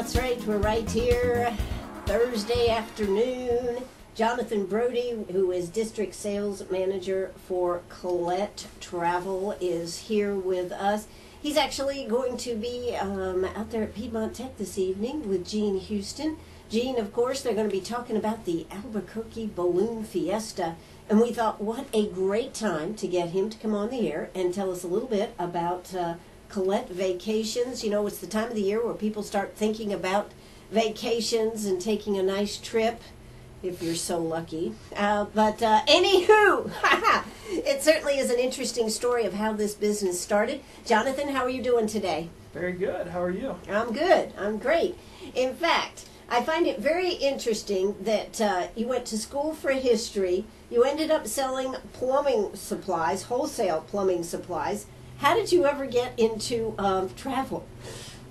that's right. We're right here, Thursday afternoon. Jonathon Brody, who is district sales manager for Collette Travel, is here with us. He's actually going to be um, out there at Piedmont Tech this evening with Jean Houston. Jean, of course, they're going to be talking about the Albuquerque Balloon Fiesta. And we thought, what a great time to get him to come on the air and tell us a little bit about uh, Collette Vacations. You know, it's the time of the year where people start thinking about vacations and taking a nice trip, if you're so lucky. Uh, but uh, anywho, it certainly is an interesting story of how this business started. Jonathon, how are you doing today? Very good. How are you? I'm good. I'm great. In fact, I find it very interesting that uh, you went to school for history. You ended up selling plumbing supplies, wholesale plumbing supplies. How did you ever get into um, travel?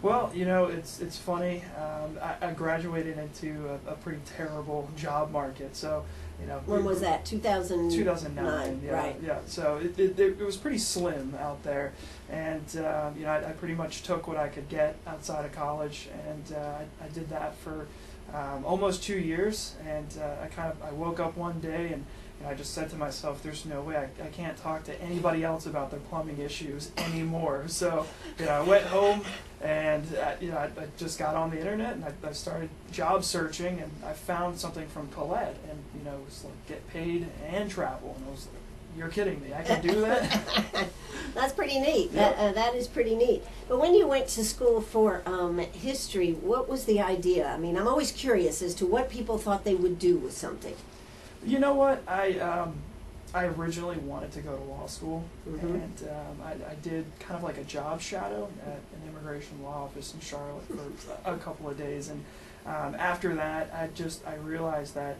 Well, you know, it's it's funny. Um, I, I graduated into a, a pretty terrible job market, so you know. When was that? 2009. 2009. Yeah, right. yeah. So it, it, it was pretty slim out there, and um, you know, I, I pretty much took what I could get outside of college, and uh, I, I did that for um, almost two years, and uh, I kind of I woke up one day and and I just said to myself, there's no way I, I can't talk to anybody else about their plumbing issues anymore. So, you know, I went home and, uh, you know, I, I just got on the internet and I, I started job searching and I found something from Collette and, you know, it was like get paid and travel. And I was like, you're kidding me. I can do that? That's pretty neat. That, uh, that is pretty neat. But when you went to school for um, history, what was the idea? I mean, I'm always curious as to what people thought they would do with something. You know what? I um, I originally wanted to go to law school, Mhm. and um, I, I did kind of like a job shadow at an immigration law office in Charlotte for a couple of days, and um, after that, I just I realized that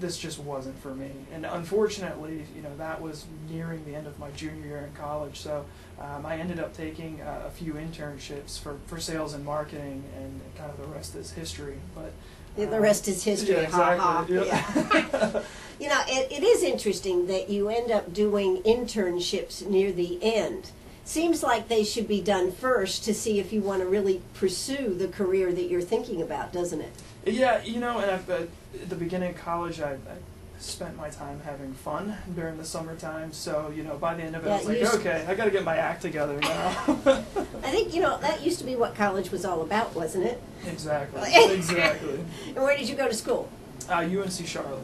this just wasn't for me, and unfortunately, you know, that was nearing the end of my junior year in college, so. Um, I ended up taking uh, a few internships for, for sales and marketing, and kind of the rest is history. But The um, rest is history. Yeah, Ha ha. Yeah. You know, it, it is interesting that you end up doing internships near the end. Seems like they should be done first to see if you want to really pursue the career that you're thinking about, doesn't it? Yeah, you know, and I've, uh, at the beginning of college, I, I spent my time having fun during the summertime. So, you know, by the end of it, I was like, okay, I got to get my act together now. I think, you know, that used to be what college was all about, wasn't it? exactly, exactly. And where did you go to school? Uh, UNC Charlotte.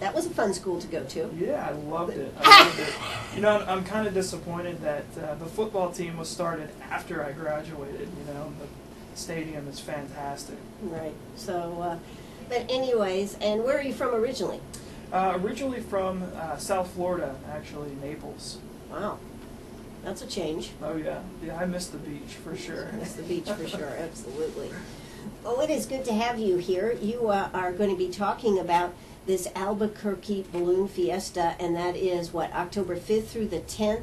That was a fun school to go to. Yeah, I loved it. I loved it. You know, I'm, I'm kind of disappointed that uh, the football team was started after I graduated. You know, the stadium is fantastic. Right. So, uh, but anyways, and where are you from originally? Uh, originally from uh, South Florida, actually, Naples. Wow. That's a change. Oh yeah, yeah, I miss the beach for sure. Miss the beach for sure, absolutely. Well, it is good to have you here. You uh, are going to be talking about this Albuquerque Balloon Fiesta, and that is what, October 5th through the 10th?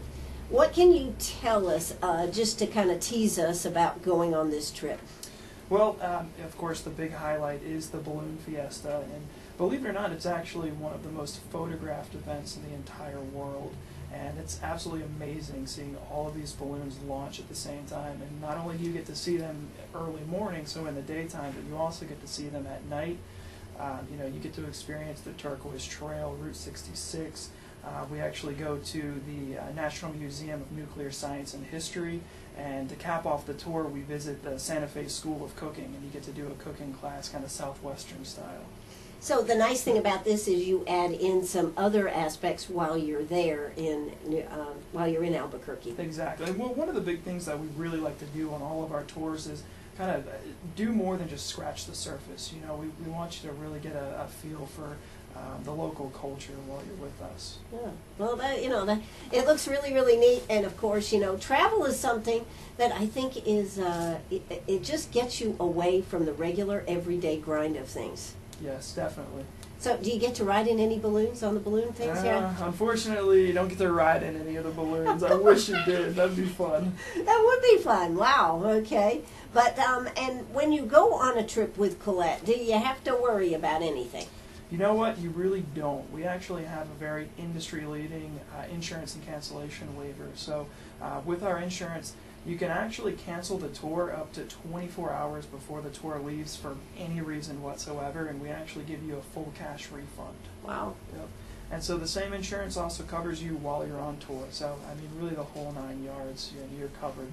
What can you tell us, uh, just to kind of tease us about going on this trip? Well, um, of course, the big highlight is the balloon fiesta, and believe it or not, it's actually one of the most photographed events in the entire world. And it's absolutely amazing seeing all of these balloons launch at the same time. And not only do you get to see them early morning, so in the daytime, but you also get to see them at night. Um, you know, you get to experience the Turquoise Trail, Route 66. Uh, we actually go to the uh, National Museum of Nuclear Science and History, and to cap off the tour, we visit the Santa Fe School of Cooking, and you get to do a cooking class, kind of southwestern style. So the nice thing about this is you add in some other aspects while you're there in uh, while you're in Albuquerque. Exactly. And well, one of the big things that we really like to do on all of our tours is kind of uh, do more than just scratch the surface. You know, we, we want you to really get a, a feel for um, the local culture while you're with us. Yeah. Well, that, you know, that, it looks really, really neat. And of course, you know, travel is something that I think is, uh, it, it just gets you away from the regular, everyday grind of things. Yes, definitely. So, do you get to ride in any balloons on the balloon things? yeah. Uh, unfortunately, you don't get to ride in any of the balloons. I wish you did. That'd be fun. That would be fun. Wow. Okay. But, um, and when you go on a trip with Collette, do you have to worry about anything? You know what? You really don't. We actually have a very industry leading uh, insurance and cancellation waiver. So, uh, with our insurance, you can actually cancel the tour up to 24 hours before the tour leaves for any reason whatsoever, and we actually give you a full cash refund. Wow. Yep. And so the same insurance also covers you while you're on tour. So I mean, really the whole nine yards. You know, you're covered.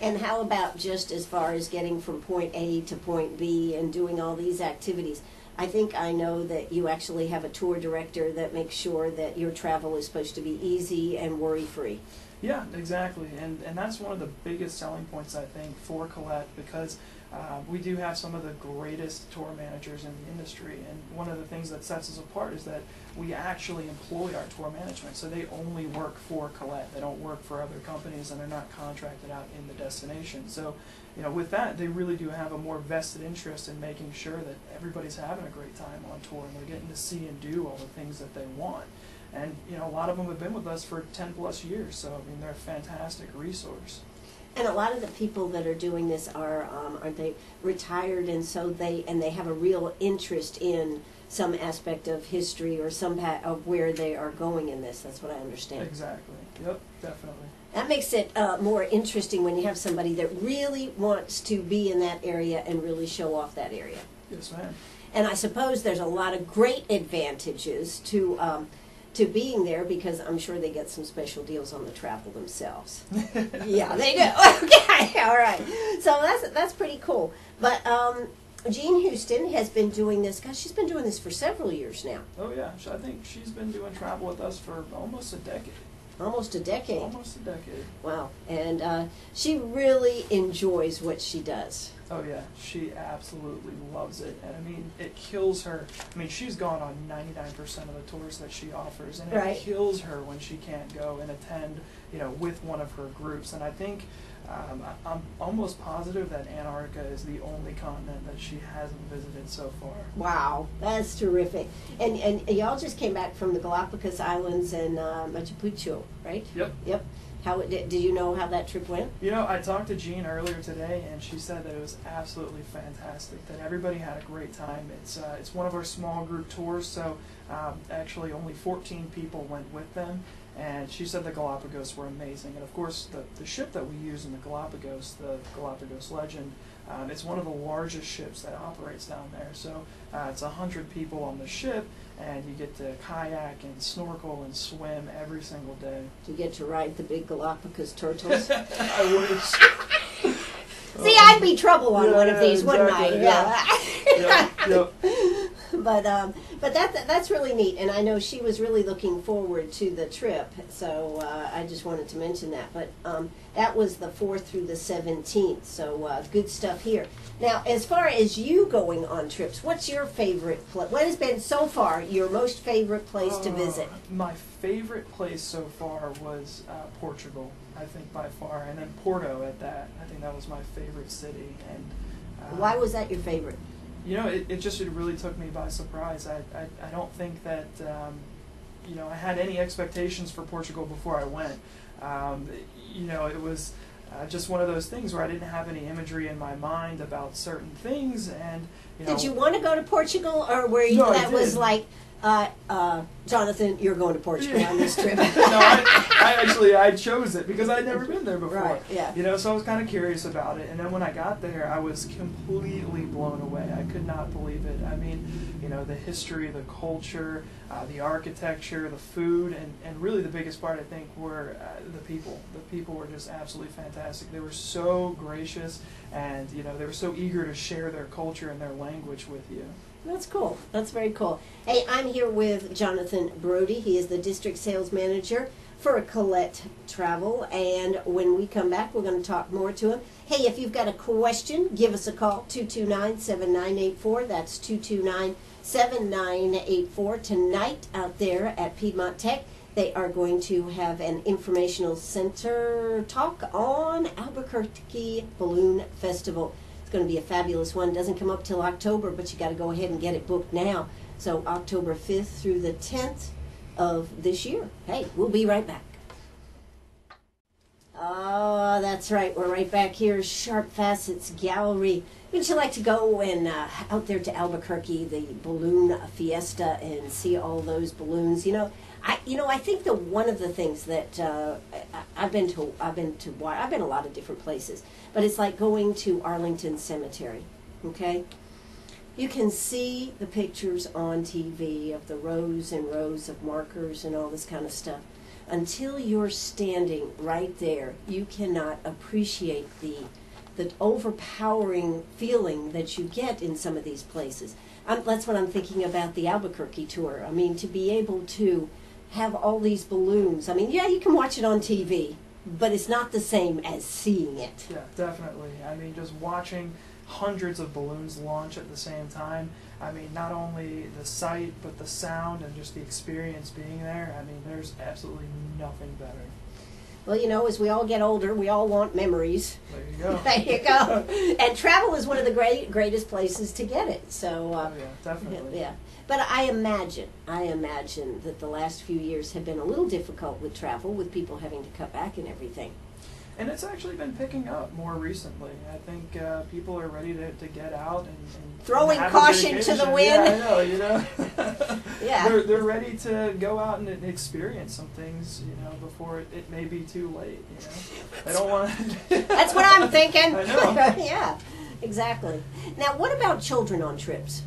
And how about just as far as getting from point A to point B and doing all these activities? I think I know that you actually have a tour director that makes sure that your travel is supposed to be easy and worry free. Yeah, exactly. And and that's one of the biggest selling points I think for Collette because uh, we do have some of the greatest tour managers in the industry, and one of the things that sets us apart is that we actually employ our tour management. So they only work for Collette. They don't work for other companies, and they're not contracted out in the destination. So, you know, with that, they really do have a more vested interest in making sure that everybody's having a great time on tour, and they're getting to see and do all the things that they want. And you know, a lot of them have been with us for 10 plus years, so I mean, they're a fantastic resource. And a lot of the people that are doing this are, um, aren't they retired, and so they and they have a real interest in some aspect of history or some of where they are going in this. That's what I understand. Exactly. Yep, definitely. That makes it uh, more interesting when you have somebody that really wants to be in that area and really show off that area. Yes, ma'am. And I suppose there's a lot of great advantages to um, to being there because I'm sure they get some special deals on the travel themselves. yeah, they do. okay, all right. So that's that's pretty cool. But um, Jean Houston has been doing this. Gosh, she's been doing this for several years now, Oh yeah, I think she's been doing travel with us for almost a decade. almost a decade. Almost a decade. Wow, and uh, she really enjoys what she does. Oh yeah, she absolutely loves it, and I mean, it kills her. I mean, she's gone on 99% of the tours that she offers, and it Right. kills her when she can't go and attend, you know, with one of her groups. And I think um, I- I'm almost positive that Antarctica is the only continent that she hasn't visited so far. Wow, that's terrific. And and y'all just came back from the Galapagos Islands and uh, Machu Picchu, right? Yep. Yep. How it, did you know how that trip went? You know, I talked to Jean earlier today, and she said that it was absolutely fantastic. That everybody had a great time. It's uh, it's one of our small group tours, so um, actually only 14 people went with them. And she said the Galapagos were amazing. And of course, the, the ship that we use in the Galapagos, the Galapagos Legend, um, it's one of the largest ships that operates down there. So uh, it's 100 people on the ship, and you get to kayak and snorkel and swim every single day. Did you get to ride the big Galapagos turtles? I wish. See, I'd be trouble on one of Yeah, these, wouldn't I? exactly, Yeah. yep, yep. But um, but that that's really neat, and I know she was really looking forward to the trip. So uh, I just wanted to mention that. But um, that was the fourth through the seventeenth. So uh, good stuff here. Now, as far as you going on trips, what's your favorite place? What has been so far your most favorite place to Uh, visit? My favorite place so far was uh, Portugal. I think by far, and then Porto at that. I think that was my favorite city. And uh, Why was that your favorite? You know it, it just it really took me by surprise. I I, I don't think that um, you know I had any expectations for Portugal before I went. Um, you know it was. Uh, just one of those things where I didn't have any imagery in my mind about certain things, and you know. Did you want to go to Portugal, or were you No, that was like, uh, uh, Jonathon, you're going to Portugal on this trip? no, I, I actually I chose it because I'd never been there before. Right, yeah. You know, so I was kind of curious about it, and then when I got there, I was completely blown away. I could not believe it. I mean, you know, the history, the culture, uh, the architecture, the food, and, and really the biggest part I think were uh, the people. The people were just absolutely fantastic. They were so gracious, and you know, they were so eager to share their culture and their language with you. That's cool. That's very cool. Hey, I'm here with Jonathon Brody. He is the district sales manager for Collette Travel. And when we come back, we're going to talk more to him. Hey, if you've got a question, give us a call 229 7984. That's 229 7984. Tonight, out there at Piedmont Tech, they are going to have an informational center talk on Albuquerque Balloon Festival. Going to be a fabulous one. Doesn't come up till October, but you got to go ahead and get it booked now. So October 5th through the 10th of this year. Hey, we'll be right back. Oh, that's right. We're right back here, Sharp Facets Gallery. Wouldn't you like to go and uh, out there to Albuquerque, the balloon fiesta, and see all those balloons? You know, I you know I think that one of the things that uh, I, I've been to I've been to I've been a lot of different places, but it's like going to Arlington Cemetery. Okay, you can see the pictures on TV of the rows and rows of markers and all this kind of stuff. Until you're standing right there, you cannot appreciate the the overpowering feeling that you get in some of these places. i that's what I'm thinking about the Albuquerque tour. I mean, to be able to have all these balloons. I mean, yeah, you can watch it on TV, but it's not the same as seeing it. Yeah, definitely. I mean, just watching hundreds of balloons launch at the same time. I mean, not only the sight, but the sound and just the experience being there. I mean, there's absolutely nothing better. Well, you know, as we all get older, we all want memories. There you go. there you go. and travel is one of the great greatest places to get it. So, uh, oh, yeah, definitely. yeah. But I imagine, I imagine that the last few years have been a little difficult with travel, with people having to cut back and everything. And it's actually been picking up more recently. I think uh, people are ready to, to get out and, and throwing caution to the wind. Yeah, I know. You know. Yeah. They're they're ready to go out and experience some things. You know, before it, it may be too late. You know, they don't want. That's what I'm thinking. I know. yeah, exactly. Now, what about children on trips?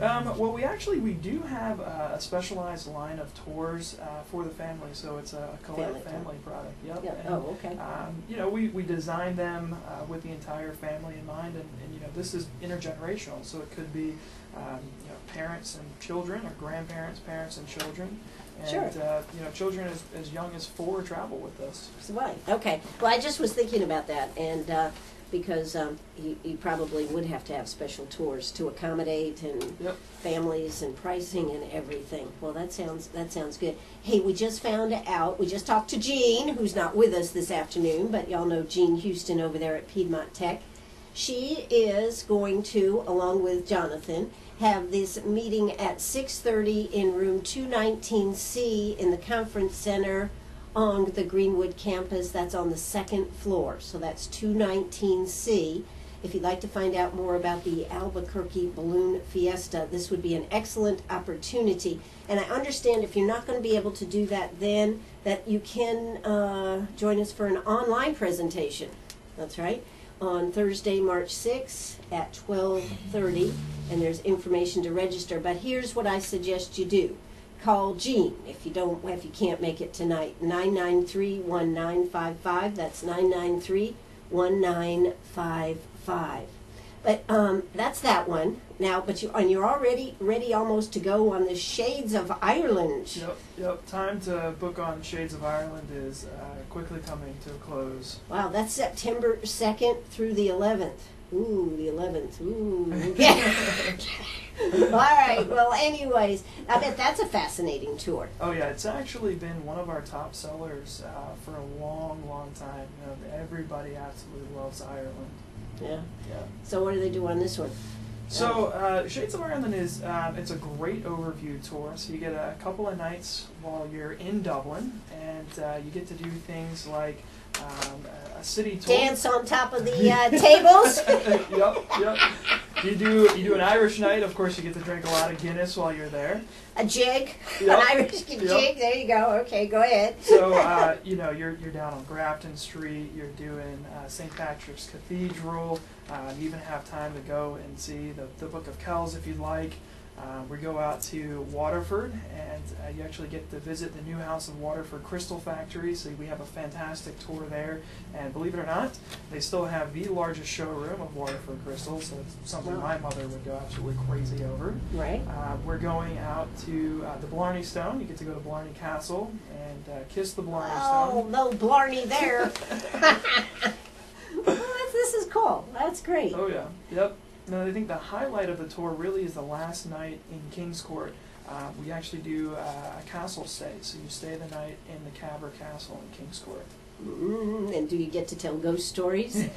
Um, well, we actually we do have uh, a specialized line of tours uh, for the family, so it's a Collette Family family, product. Yep. Yeah. And, Oh, okay. Um, you know, we, we design them uh, with the entire family in mind, and, and you know, this is intergenerational, so it could be um, you know parents and children, or grandparents, parents and children, and Sure. uh, you know, children as, as young as four travel with us. Right. Okay. Well, I just was thinking about that, and uh, because um, you, you probably would have to have special tours to accommodate and Yep. families and pricing and everything. Well, that sounds that sounds good. Hey, we just found out. We just talked to Jean, who's not with us this afternoon, but y'all know Jean Houston over there at Piedmont Tech. She is going to, along with Jonathon, have this meeting at 6:30 in room 219C in the conference center on the Greenwood campus. That's on the second floor. So that's 219C. If you'd like to find out more about the Albuquerque Balloon Fiesta, this would be an excellent opportunity. And I understand if you're not going to be able to do that then, that you can uh, join us for an online presentation. That's right. On Thursday, March 6th at 12:30, and there's information to register. But here's what I suggest you do: call Jean if you don't, if you can't make it tonight. 993-1955. That's 993-1955. But um, that's that one now. But you and you're already ready almost to go on the Shades of Ireland. Yep, yep. Time to book on Shades of Ireland is uh, quickly coming to a close. Wow, that's September 2nd through the 11th. Ooh, the 11th. Ooh. Yeah. All right. Well, anyways, I bet that's a fascinating tour. Oh yeah, it's actually been one of our top sellers uh, for a long, long time. You know, everybody absolutely loves Ireland. Yeah. Yeah. So what do they do on this one? So uh, Shades of Ireland is um, it's a great overview tour. So you get a couple of nights while you're in Dublin, and uh, you get to do things like um, a- city tour. Dance on top of the uh, tables. yep, yep. You do you do an Irish night. Of course, you get to drink a lot of Guinness while you're there. A jig. Yep. An Irish jig. Yep. There you go. Okay, go ahead. So uh, you know you're you're down on Grafton Street. You're doing uh, St. Patrick's Cathedral. Uh, you even have time to go and see the, the Book of Kells if you'd like. Uh, we go out to Waterford, and uh, you actually get to visit the new House of Waterford Crystal Factory. So we have a fantastic tour there. And believe it or not, they still have the largest showroom of Waterford crystals. So it's something Wow. my mother would go absolutely crazy over. Right. Uh, we're going out to uh, the Blarney Stone. You get to go to Blarney Castle and uh, kiss the Blarney Oh, Stone. Oh, no Blarney there. well, this is cool. That's great. Oh yeah, yep. No, I think the highlight of the tour really is the last night in Kingscourt. Uh, we actually do uh, a castle stay, so you stay the night in the Cabra Castle in Kingscourt. Mm, and do you get to tell ghost stories?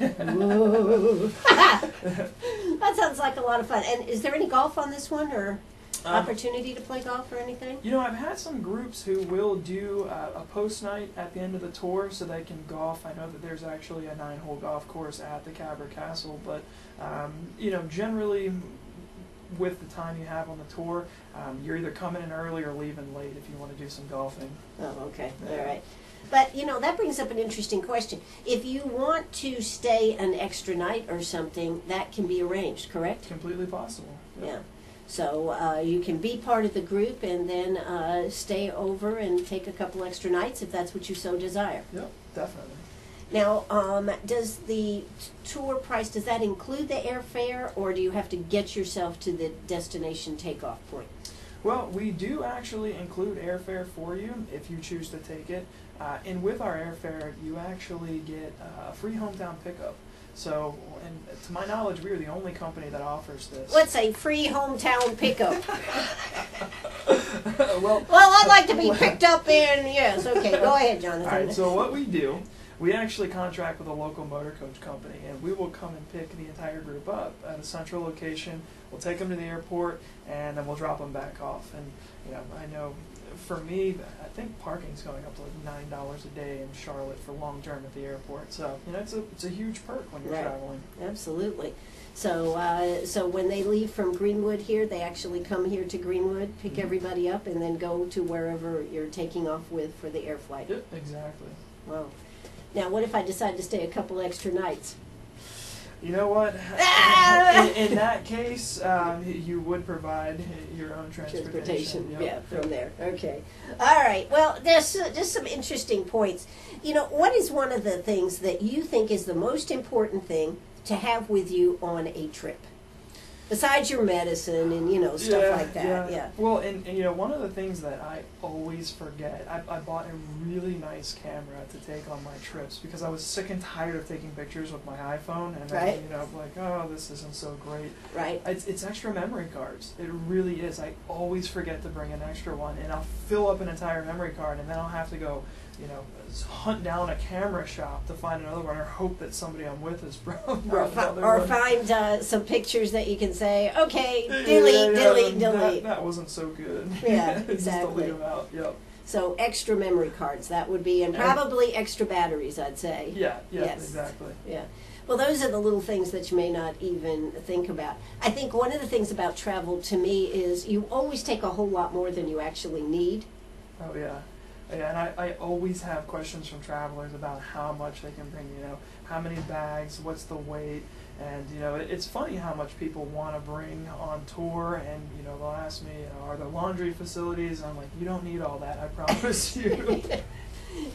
That sounds like a lot of fun. And is there any golf on this one, or Um, opportunity to play golf or anything? You know, I've had some groups who will do uh, a post night at the end of the tour so they can golf. I know that there's actually a nine hole golf course at the Cabra Castle, but, um, you know, generally with the time you have on the tour, um, you're either coming in early or leaving late if you want to do some golfing. Oh, okay, all Yeah. right. But, you know, that brings up an interesting question. If you want to stay an extra night or something, that can be arranged, correct? Completely possible. Yeah. So uh, you can be part of the group and then uh, stay over and take a couple extra nights if that's what you so desire. Yep, definitely. Now, um, does the tour price, does that include the airfare or do you have to get yourself to the destination takeoff point? Well, we do actually include airfare for you if you choose to take it. Uh, and with our airfare, you actually get uh, a free hometown pickup. So, and to my knowledge, we are the only company that offers this. Let's say free hometown pickup. well, well, I'd like to be picked up in, yes, okay, go ahead, Jonathon. all right. So what we do, we actually contract with a local motor coach company, and we will come and pick the entire group up at a central location. We'll take them to the airport, and then we'll drop them back off. And you know, I know for me, I think parking's going up to like nine dollars a day in Charlotte for long term at the airport. So you know, it's a it's a huge perk when you're Right. traveling. Absolutely. So, uh, so when they leave from Greenwood here, they actually come here to Greenwood, pick Mhm. everybody up, and then go to wherever you're taking off with for the air flight. Yep, exactly. Wow. Now, what if I decide to stay a couple extra nights? You know what? in, in that case, um, you would provide your own transportation. Transportation, Yep, yeah, from there. Okay. All right. Well, there's uh, just some interesting points. You know, what is one of the things that you think is the most important thing to have with you on a trip? Besides your medicine and, you know, stuff like that. Yeah. Well, and, and you know, one of the things that I always forget, I, I bought a really nice camera to take on my trips because I was sick and tired of taking pictures with my iPhone, and Right. then, you know, like, oh, this isn't so great. Right. It's, it's extra memory cards. It really is. I always forget to bring an extra one, and I'll fill up an entire memory card, and then I'll have to go, you know, hunt down a camera shop to find another one, or hope that somebody I'm with is brought Or, fi- or one. find uh, some pictures that you can say, okay, Yeah, delete, yeah, delete, that, delete. That wasn't so good. Yeah, exactly. delete them out. Yep. So extra memory cards, that would be, and And- probably extra batteries, I'd say. Yeah. Yeah. Yes. Exactly. Yeah. Well, those are the little things that you may not even think about. I think one of the things about travel to me is you always take a whole lot more than you actually need. Oh yeah. And I, I always have questions from travelers about how much they can bring, you know, how many bags, what's the weight, and, you know, it, it's funny how much people want to bring on tour, and, you know, they'll ask me, you know, are there laundry facilities? And I'm like, you don't need all that, I promise you.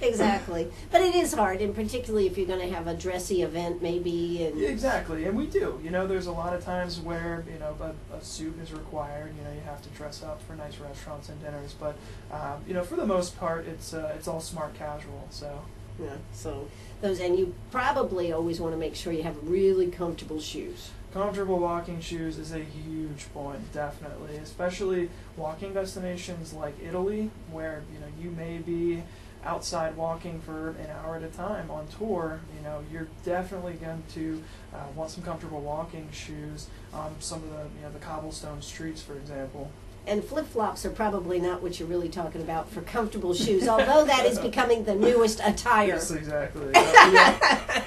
exactly. But it is hard, and particularly if you're going to have a dressy event, maybe. And Yeah, exactly, and we do. You know, there's a lot of times where you know a, a suit is required. You know, you have to dress up for nice restaurants and dinners. But um, you know, for the most part, it's uh, it's all smart casual. So yeah, so those, and you probably always want to make sure you have really comfortable shoes. comfortable walking shoes is a huge point, definitely. Especially walking destinations like Italy, where you know you may be outside walking for an hour at a time on tour, you know, you're definitely going to uh, want some comfortable walking shoes on some of the, you know, the cobblestone streets, for example. And flip flops are probably not what you're really talking about for comfortable shoes, although that is becoming the newest attire. Yes, exactly. Yeah.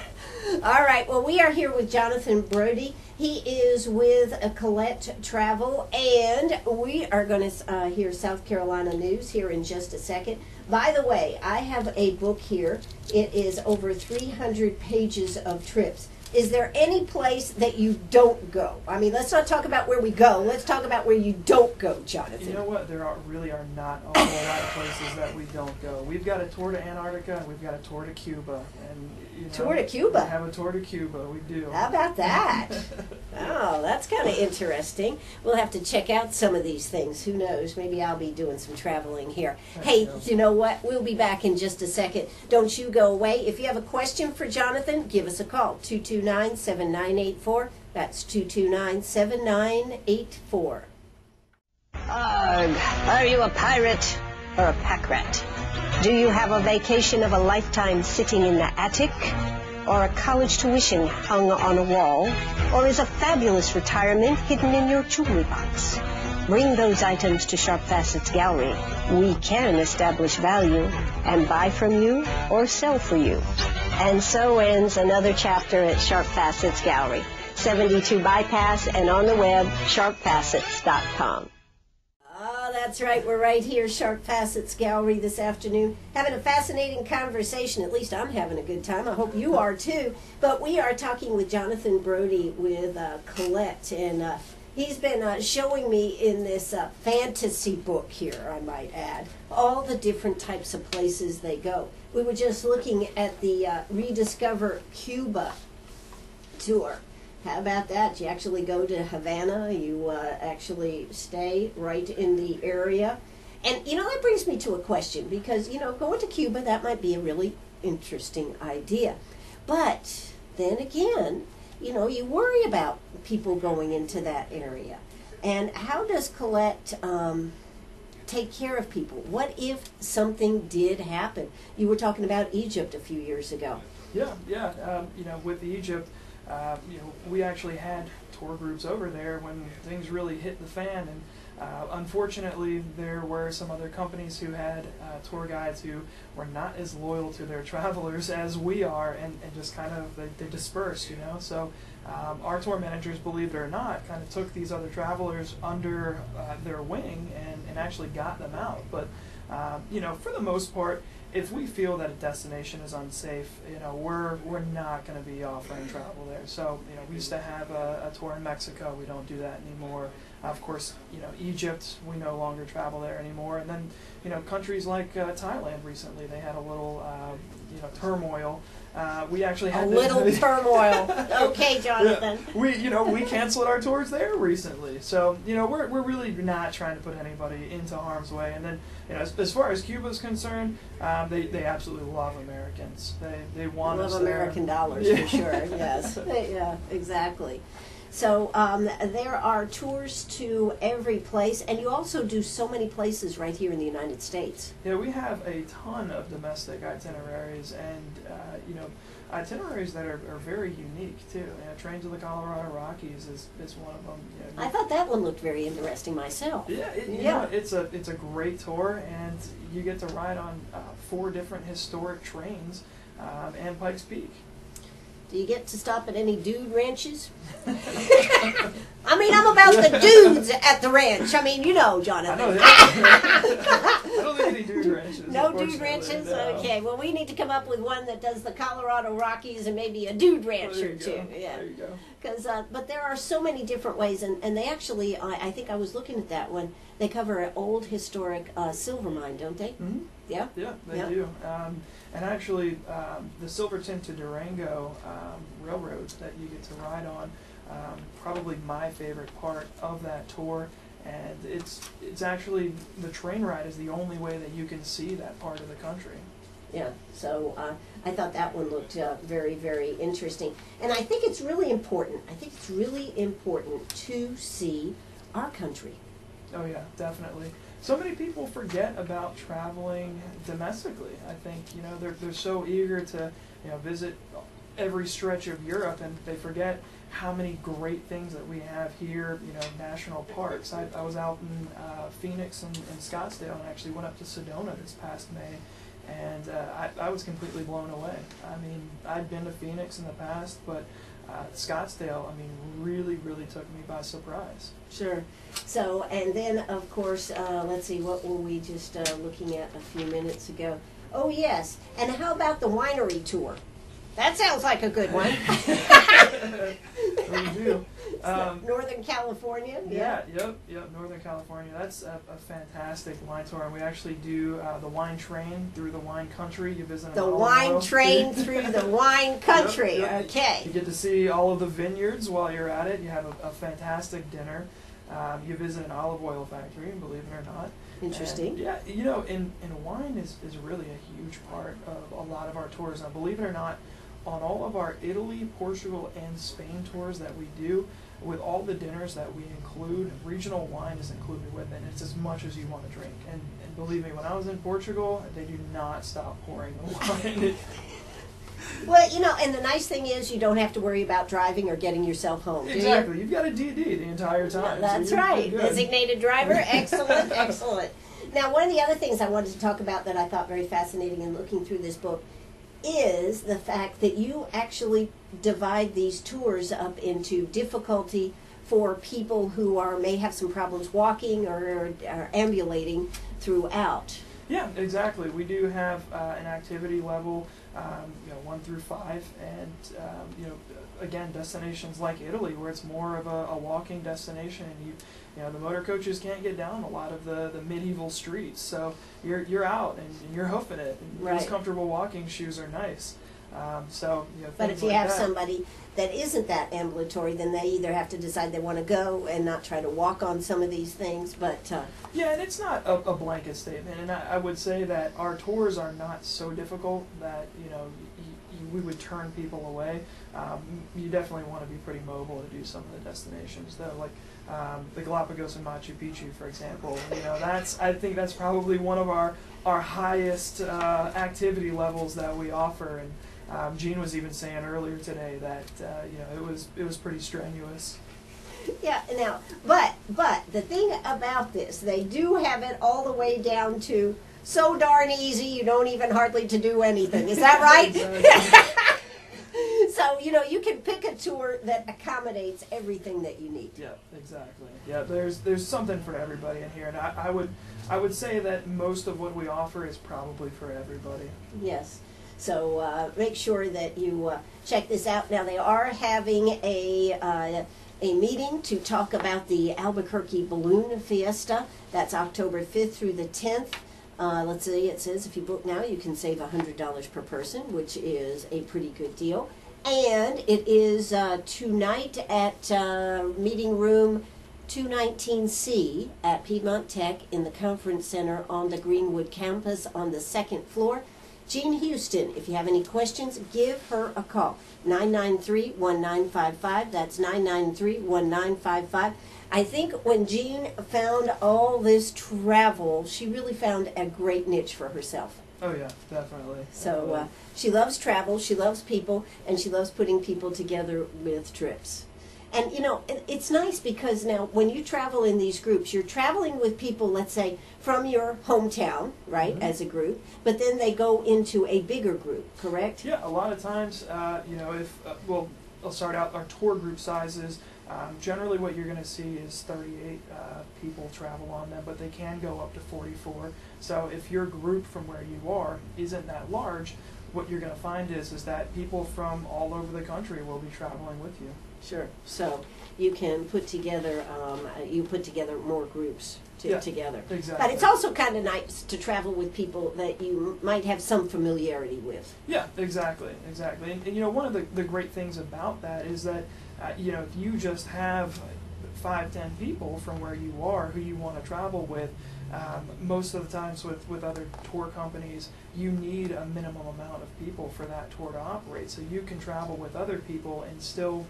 All right. Well, we are here with Jonathon Brody. He is with Collette Travel, and we are going to uh, hear South Carolina news here in just a second. By the way, I have a book here. It is over 300 pages of trips. Is there any place that you don't go? I mean, let's not talk about where we go. Let's talk about where you don't go, Jonathon. You know what? There are really are not a whole lot of places that we don't go. We've got a tour to Antarctica and we've got a tour to Cuba. And you know, Tour to Cuba? We have a tour to Cuba. We do. How about that? oh, that's kind of interesting. We'll have to check out some of these things. Who knows? Maybe I'll be doing some traveling here. There Hey, you you know what? We'll be back in just a second. Don't you go away. If you have a question for Jonathon, give us a call 229 7984. That's 229 7984. Arg, um, are you a pirate or a pack rat? Do you have a vacation of a lifetime sitting in the attic? Or a college tuition hung on a wall? Or is a fabulous retirement hidden in your jewelry box? Bring those items to Sharp Facets Gallery. We can establish value and buy from you or sell for you. And so ends another chapter at Sharp Facets Gallery, 72 Bypass and on the web, sharpfacets.com. Oh, that's right. We're right here, Sharp Facets Gallery, this afternoon, having a fascinating conversation. At least I'm having a good time. I hope you are too. But we are talking with Jonathon Brody with uh, Collette, and uh, he's been uh, showing me in this uh, fantasy book here, I might add, all the different types of places they go. We were just looking at the uh, Rediscover Cuba tour. How about that? You actually go to Havana, you uh, actually stay right in the area. And, you know, that brings me to a question because, you know, going to Cuba, that might be a really interesting idea. But then again, you know, you worry about people going into that area. And how does Collette um, take care of people? What if something did happen? You were talking about Egypt a few years ago. Yeah, yeah. Um, you know, with Egypt, uh, you know, we actually had tour groups over there when things really hit the fan, and uh, unfortunately, there were some other companies who had uh, tour guides who were not as loyal to their travelers as we are, and, and just kind of they, they dispersed, you know. So um, our tour managers, believe it or not, kind of took these other travelers under uh, their wing and, and actually got them out. But um, you know, for the most part, if we feel that a destination is unsafe, you know, we're we're not going to be offering travel there. So, you know, we used to have a, a tour in Mexico. We don't do that anymore. of course, you know, Egypt, we no longer travel there anymore. And then, you know, countries like uh, Thailand recently, they had a little, uh, you know, turmoil. Uh, we actually had A little turmoil. Okay, Jonathon. yeah. We, you know, we canceled our tours there recently. So, you know, we're, we're really not trying to put anybody into harm's way. And then, you know, as, as far as Cuba's concerned, um, they, they absolutely love Americans. They, they want Love us there. American dollars Yeah. for sure. Yes. yeah, exactly. So um, there are tours to every place, and you also do so many places right here in the United States. Yeah, we have a ton of domestic itineraries and, uh, you know, itineraries that are, are very unique too. You know, Train to the Colorado Rockies is, is one of them. You know, I thought that one looked very interesting myself. Yeah, it, you Yeah. know, it's a it's a great tour, and you get to ride on uh, four different historic trains um, and Pikes Peak. Do you get to stop at any dude ranches? I mean, I'm about the dudes at the ranch. I mean, you know, I know. Jonathon. I don't think any dude ranches. No dude ranches? no. Okay, well, we need to come up with one that does the Colorado Rockies and maybe a dude ranch There or two. go. Yeah. There you go. Because, uh, but there are so many different ways, and, and they actually, I, I think I was looking at that one. They cover an old historic uh, silver mine, don't they? hmm Yeah. Yeah, they Yeah. do. Um, and actually, um, the Silverton to Durango um, railroad that you get to ride on, um, probably my favorite part of that tour. And it's it's actually the train ride is the only way that you can see that part of the country. Yeah. So uh, I thought that one looked uh, very, very interesting, and I think it's really important. I think it's really important to see our country. Oh yeah, definitely. So many people forget about traveling domestically. I think you know they're they're so eager to you know visit every stretch of Europe, and they forget how many great things that we have here. You know, national parks. I, I was out in uh, Phoenix and, and Scottsdale, and actually went up to Sedona this past May, and uh, I, I was completely blown away. I mean, I'd been to Phoenix in the past, but uh, Scottsdale, I mean, really, really took me by surprise. Sure. So, and then of course, uh, let's see, what were we just uh, looking at a few minutes ago? Oh yes. And how about the winery tour? That sounds like a good one. we do. Um, Northern California. yeah, yep, yep. Northern California. That's a, a fantastic wine tour, and we actually do uh, the wine train through the wine country. You visit The wine train through the wine country. Yep, yep. Okay. You get to see all of the vineyards while you're at it. You have a, a fantastic dinner. Um, you visit an olive oil factory, believe it or not. Interesting. And, yeah, you know, and, and wine is, is really a huge part of a lot of our tours. Now, believe it or not, on all of our Italy, Portugal, and Spain tours that we do, with all the dinners that we include, regional wine is included with it. It's as much as you want to drink. And, and believe me, when I was in Portugal, they do not stop pouring the wine. Well, you know, and the nice thing is you don't have to worry about driving or getting yourself home. do you? Exactly. You've got a DD the entire time. so That's you're- right. Designated driver. Excellent, excellent. Now, one of the other things I wanted to talk about that I thought very fascinating in looking through this book is the fact that you actually divide these tours up into difficulty for people who are may have some problems walking or, or ambulating throughout. Yeah, exactly. We do have uh, an activity level, um, you know, one through five, and um, you know, again, destinations like Italy, where it's more of a, a walking destination, and you, you know, the motor coaches can't get down a lot of the, the medieval streets, so you're you're out and, and you're hoofing it, and those comfortable walking shoes are nice. Um, so you know, But if you like have that. somebody that isn't that ambulatory, then they either have to decide they want to go and not try to walk on some of these things. But uh, Yeah, and it's not a, a blanket statement, and I, I would say that our tours are not so difficult that you know y- y- we would turn people away. Um, you definitely want to be pretty mobile to do some of the destinations, though, like um, the Galapagos and Machu Picchu, for example. You know, that's I think that's probably one of our our highest uh, activity levels that we offer, and um, Jean was even saying earlier today that uh, you know it was it was pretty strenuous. yeah, now, but but the thing about this, they do have it all the way down to so darn easy you don't even hardly to do anything. Is that right? So you know you can pick a tour that accommodates everything that you need. Yeah, exactly. Yeah, there's there's something for everybody in here, and I, I would I would say that most of what we offer is probably for everybody. Yes. So uh, make sure that you uh, check this out. Now they are having a uh, a meeting to talk about the Albuquerque Balloon Fiesta. That's October fifth through the tenth. Uh, let's see. It says if you book now, you can save hundred dollars per person, which is a pretty good deal. And it is uh, tonight at uh, meeting room 219C at Piedmont Tech in the Conference Center on the Greenwood campus on the second floor. Jean Houston, if you have any questions, give her a call. 993-1955. That's 993-1955. I think when Jean found all this travel, she really found a great niche for herself. Oh yeah, definitely. So uh, she loves travel, she loves people, and she loves putting people together with trips. And you know, it's nice because now when you travel in these groups, you're traveling with people, let's say, from your hometown, right, Mhm. as a group, but then they go into a bigger group, correct? Yeah, a lot of times, uh, you know, if uh, well, I'll start out our tour group sizes. Um, generally, what you're going to see is 38 uh, people travel on them, but they can go up to 44. So if your group from where you are isn't that large, what you're going to find is is that people from all over the country will be traveling with you. Sure. So you can put together, um, you put together more groups to, Yeah, together. Exactly. But it's also kind of nice to travel with people that you might have some familiarity with. Yeah, exactly, exactly. And, and you know, one of the, the great things about that is that, uh, you know, if you just have five, ten people from where you are who you want to travel with, um, most of the times with, with other tour companies, you need a minimum amount of people for that tour to operate. So you can travel with other people and still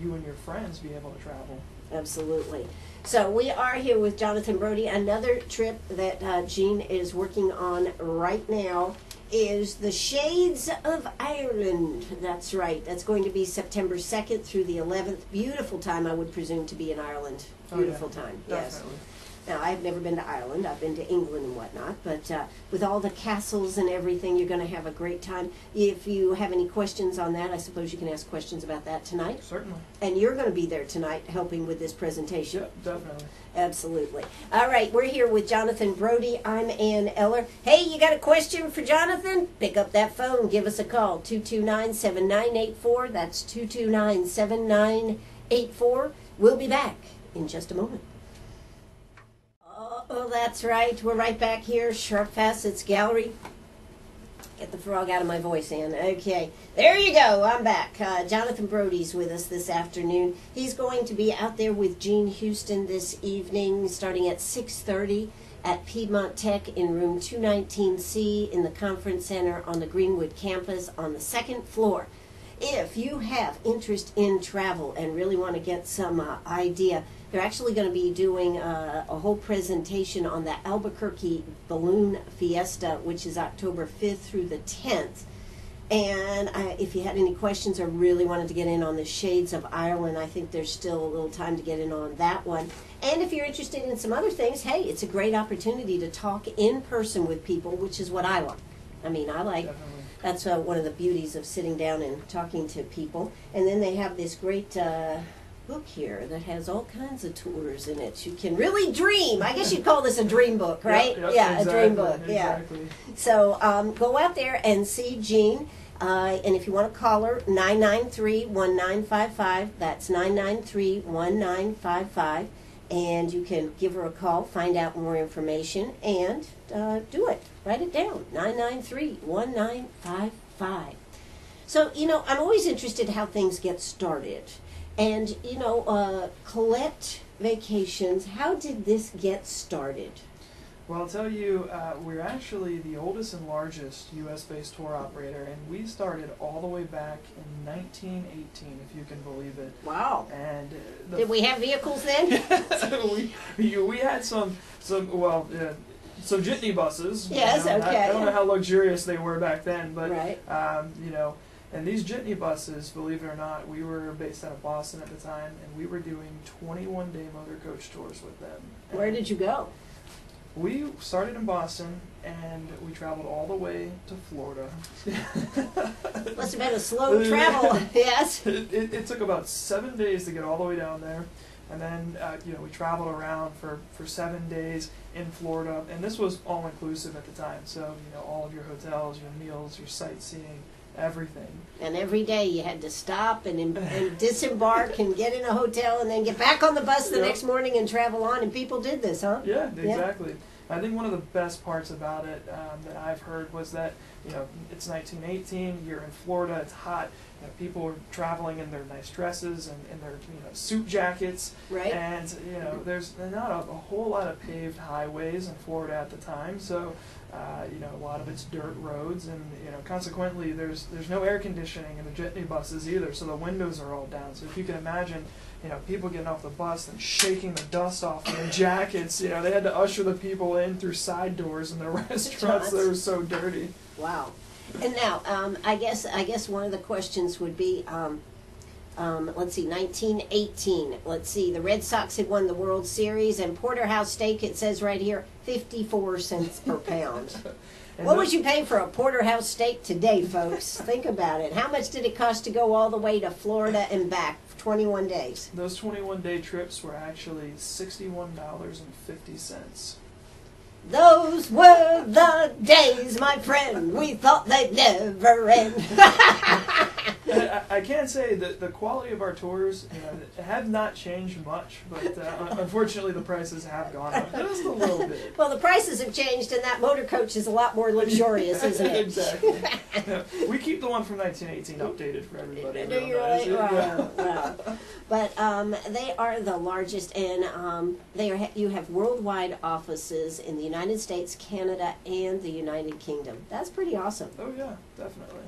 you and your friends be able to travel. Absolutely. So we are here with Jonathon Brody. Another trip that uh, Jean is working on right now is the Shades of Ireland. That's right. That's going to be September 2nd through the 11th. Beautiful time, I would presume, to be in Ireland. Oh, yeah. Beautiful time. Yes. Now, I've never been to Ireland. I've been to England and whatnot. But uh, with all the castles and everything, you're going to have a great time. If you have any questions on that, I suppose you can ask questions about that tonight. Certainly. And you're going to be there tonight helping with this presentation. Yep, definitely. Absolutely. All right, we're here with Jonathon Brody. I'm Anne Eller. Hey, you got a question for Jonathon? Pick up that phone. Give us a call. 229 7984. That's 229 7984. We'll be back in just a moment. Oh, that's right. We're right back here, Sharp Facets Gallery. Get the frog out of my voice, Anne. Okay, there you go. I'm back. Uh, Jonathon Brody's with us this afternoon. He's going to be out there with Jean Houston this evening, starting at 6:30 at Piedmont Tech in room 219C in the conference center on the Greenwood campus on the second floor. If you have interest in travel and really want to get some uh, idea, they're actually going to be doing uh, a whole presentation on the Albuquerque Balloon Fiesta, which is October 5th through the 10th. And uh, if you had any questions or really wanted to get in on the Shades of Ireland, I think there's still a little time to get in on that one. And if you're interested in some other things, hey, it's a great opportunity to talk in person with people, which is what I like. I mean, I like Definitely. that's uh, one of the beauties of sitting down and talking to people. And then they have this great uh, book here that has all kinds of tours in it. You can really dream. I guess you'd call this a dream book, right? Yep, yep, yeah, exactly, a dream book. Yeah. So um, go out there and see Jean. Uh, and if you want to call her, 993 1955. That's 993 1955. And you can give her a call, find out more information, and uh, do it. Write it down 993 1955. So, you know, I'm always interested how things get started. And, you know, uh, Collette Vacations, how did this get started? Well, I'll tell you, uh, we're actually the oldest and largest U.S.-based tour operator, and we started all the way back in 1918, if you can believe it. Wow. And uh, Did we have vehicles then? we, we we had some some well uh, some jitney buses. you Yes, know, I- okay. I, don't know how luxurious they were back then, but Right. um, you know, and these jitney buses, believe it or not, we were based out of Boston at the time, and we were doing 21 day motor coach tours with them. Where And did you go? we started in Boston and we traveled all the way to Florida. Must have been a slow travel. yes. it, it, it took about seven days to get all the way down there. And then, uh, you know, we traveled around for, for seven days in Florida. And this was all inclusive at the time. So, you know, all of your hotels, your meals, your sightseeing, everything. And every day you had to stop and, and disembark and get in a hotel and then get back on the bus the Yep. next morning and travel on. And people did this, huh? Yeah, exactly. I think one of the best parts about it um, that I've heard was that you know it's 1918. You're in Florida. It's hot. You know, people are traveling in their nice dresses and in their you know suit jackets. Right? And you know there's not a, a whole lot of paved highways in Florida at the time. So uh, you know a lot of it's dirt roads, and you know consequently there's there's no air conditioning in the jitney buses either. So the windows are all down. So if you can imagine you know, people getting off the bus and shaking the dust off their jackets. You know, they had to usher the people in through side doors in the restaurants that were so dirty. Wow. And now, um, I guess I guess one of the questions would be, um, um, let's see, 1918. Let's see, the Red Sox had won the World Series, and Porterhouse steak. It says right here, 54 cents per pound. And What would you pay for a porterhouse steak today, folks? Think about it. How much did it cost to go all the way to Florida and back 21 days? Those 21 day trips were actually $61.50. Those were the days, my friend. We thought they'd never end. I, I can't say that the quality of our tours you know, have not changed much, but uh, unfortunately the prices have gone up just a little bit. well, the prices have changed, and that motor coach is a lot more luxurious, isn't it? exactly. Yeah. We keep the one from 1918 updated for everybody. Do you knows. really? Yeah. Wow, wow. But um, they are the largest, and um, they are. You have worldwide offices in the United States, Canada, and the United Kingdom. That's pretty awesome. Oh yeah, definitely.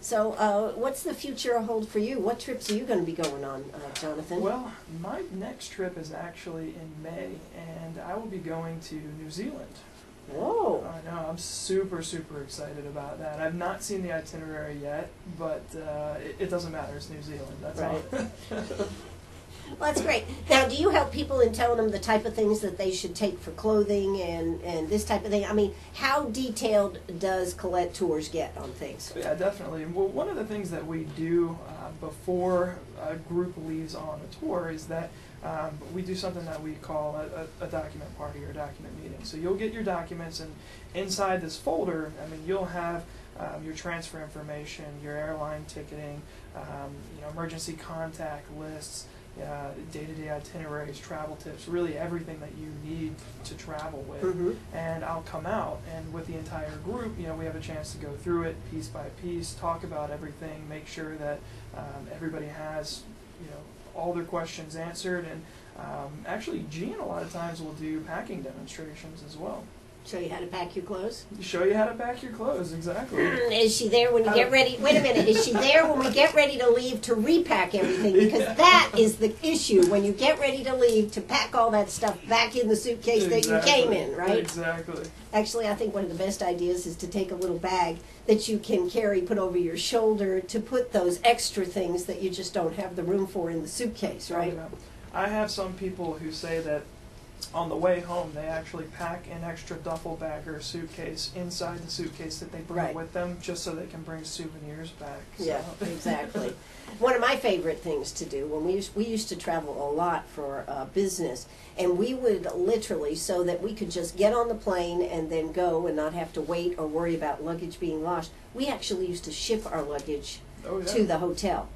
So, uh, what's the future hold for you? What trips are you going to be going on, uh, Jonathon? Well, my next trip is actually in May, and I will be going to New Zealand. Whoa! I know, I'm super, super excited about that. I've not seen the itinerary yet, but uh, it, it doesn't matter. It's New Zealand. That's all. Well, that's great. Now, do you help people in telling them the type of things that they should take for clothing and, and this type of thing? I mean, how detailed does Collette Tours get on things? Yeah, definitely. Well, one of the things that we do uh, before a group leaves on a tour is that um, we do something that we call a, a, a document party or a document meeting. So you'll get your documents, and inside this folder, I mean, you'll have um, your transfer information, your airline ticketing, um, you know, emergency contact lists, uh, day-to-day itineraries, travel tips, really everything that you need to travel with Mm-hmm. and I'll come out and with the entire group, you know, we have a chance to go through it piece by piece, talk about everything, make sure that um, everybody has, you know, all their questions answered, and um, actually, Jean a lot of times will do packing demonstrations as well. Show you how to pack your clothes. Show you how to pack your clothes, exactly. Mm, is she there when you get ready? Wait a minute. Is she there when we get ready to leave to repack everything? Because that is the issue when you get ready to leave to pack all that stuff back in the suitcase that you came in, right? Exactly. Actually, I think one of the best ideas is to take a little bag that you can carry, put over your shoulder to put those extra things that you just don't have the room for in the suitcase, right? Oh, yeah. I have some people who say that on the way home they actually pack an extra duffel bag or suitcase inside the suitcase that they bring Right. with them just so they can bring souvenirs back. So. Yeah, exactly. One of my favorite things to do when we used, we used to travel a lot for uh, business, and we would literally so that we could just get on the plane and then go and not have to wait or worry about luggage being lost. We actually used to ship our luggage oh, yeah. to the hotel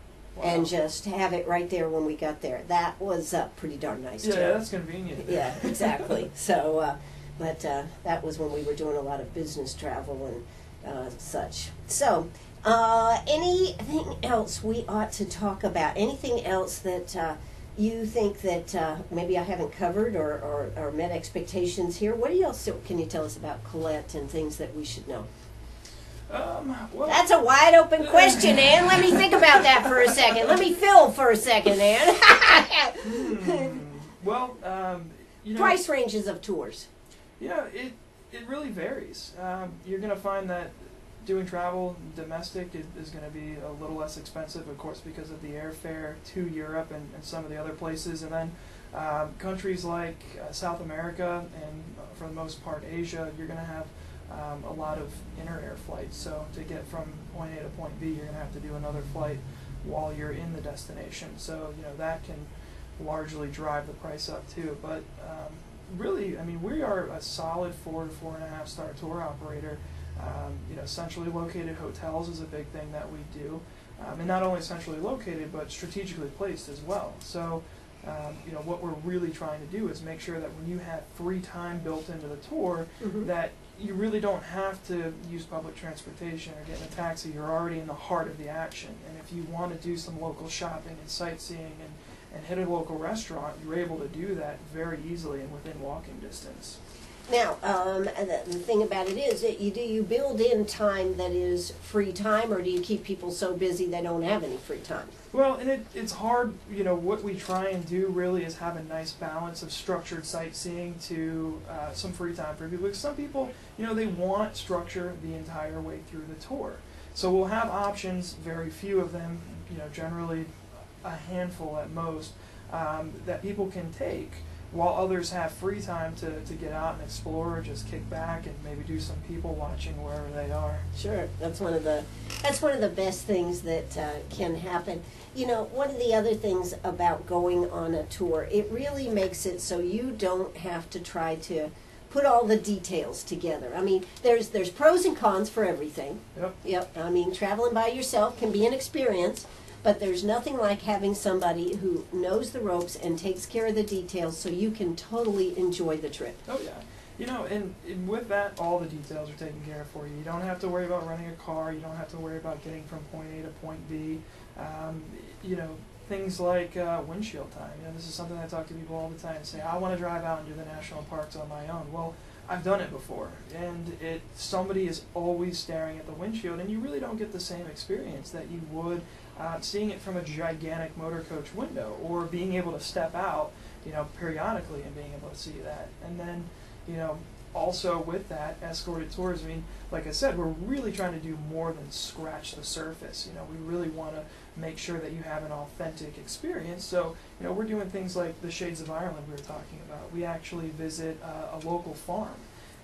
Wow. and just have it right there when we got there. That was uh, pretty darn nice yeah, too. that's convenient. Yeah, exactly. so, uh, but uh, that was when we were doing a lot of business travel and uh, such. So, uh, anything else we ought to talk about? Anything else that uh, you think that uh, maybe I haven't covered or, or, or met expectations here? What else can you tell us about Collette and things that we should know? Um, well, That's a wide open question, Anne. Let me think about that for a second. Let me fill for a second, Anne. hmm, well, um, you know, Price ranges of tours. Yeah, it it really varies. Um, you're going to find that doing travel domestic is, is going to be a little less expensive, of course, because of the airfare to Europe and, and some of the other places. And then um, countries like uh, South America and uh, for the most part Asia, you're going to have um, a lot of inter-air flights. So to get from point A to point B, you're going to have to do another flight while you're in the destination. So you know that can largely drive the price up too. But um, really, I mean, we are a solid four to four and a half star tour operator. Um, you know, centrally located hotels is a big thing that we do, um, and not only centrally located, but strategically placed as well. So, um, you know, what we're really trying to do is make sure that when you have free time built into the tour, Mhm. that you really don't have to use public transportation or get in a taxi. You're already in the heart of the action, and if you want to do some local shopping and sightseeing and and hit a local restaurant, you're able to do that very easily and within walking distance. Now, um, the, thing about it is that you do you build in time that is free time, or do you keep people so busy they don't have any free time? Well, and it, it's hard, you know, what we try and do really is have a nice balance of structured sightseeing to uh, some free time for people. Because some people, you know, they want structure the entire way through the tour. So we'll have options, very few of them, you know, generally a handful at most, um, that people can take while others have free time to, to get out and explore or just kick back and maybe do some people watching wherever they are. Sure, that's one of the that's one of the best things that uh, can happen. You know, one of the other things about going on a tour, it really makes it so you don't have to try to put all the details together. I mean, there's there's pros and cons for everything. Yep. Yep. I mean, traveling by yourself can be an experience, but there's nothing like having somebody who knows the ropes and takes care of the details so you can totally enjoy the trip. Oh yeah, you know, and, and with that, all the details are taken care of for you. You don't have to worry about running a car. You don't have to worry about getting from point A to point B. Um, you know, things like uh, windshield time. You know, this is something I talk to people all the time. And say, I want to drive out and do the national parks on my own. Well, I've done it before, and it somebody is always staring at the windshield, and you really don't get the same experience that you would uh, seeing it from a gigantic motor coach window, or being able to step out, you know, periodically and being able to see that. And then, you know, also with that escorted tours. I mean, like I said, we're really trying to do more than scratch the surface. You know, we really want to make sure that you have an authentic experience. So, you know, we're doing things like the Shades of Ireland we were talking about. We actually visit uh, a local farm.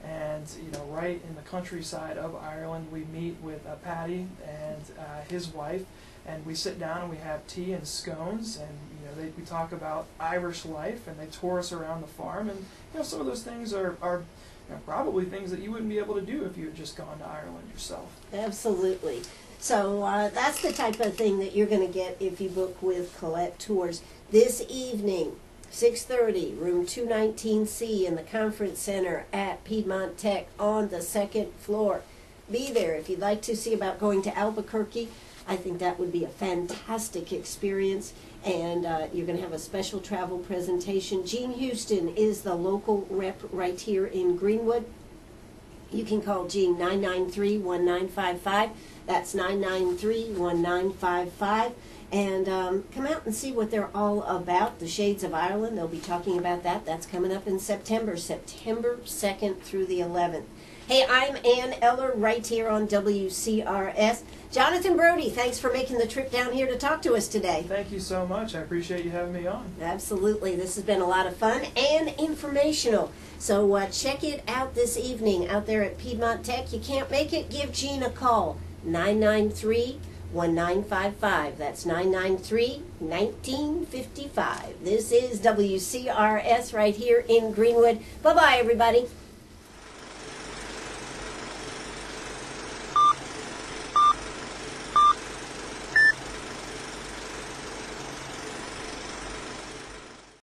And you know, right in the countryside of Ireland, we meet with uh, Paddy and uh, his wife, and we sit down and we have tea and scones, and you know, they, we talk about Irish life, and they tour us around the farm, and you know, some of those things are are you know, probably things that you wouldn't be able to do if you had just gone to Ireland yourself. Absolutely. So uh, that's the type of thing that you're going to get if you book with Collette Tours this evening, 6:30, room 219C in the conference center at Piedmont Tech on the second floor. Be there if you'd like to see about going to Albuquerque. I think that would be a fantastic experience, and uh, you're going to have a special travel presentation. Jean Houston is the local rep right here in Greenwood. You can call Jean 993 1955. That's 993 1955. And um, come out and see what they're all about. The Shades of Ireland, they'll be talking about that. That's coming up in September, September 2nd through the 11th. Hey, I'm Anne Eller right here on WCRS. Jonathon Brody, thanks for making the trip down here to talk to us today. Thank you so much. I appreciate you having me on. Absolutely. This has been a lot of fun and informational. So uh, check it out this evening out there at Piedmont Tech. You can't make it? Give Jean a call. 993 1955. That's 993 1955. This is WCRS right here in Greenwood. Bye bye, everybody.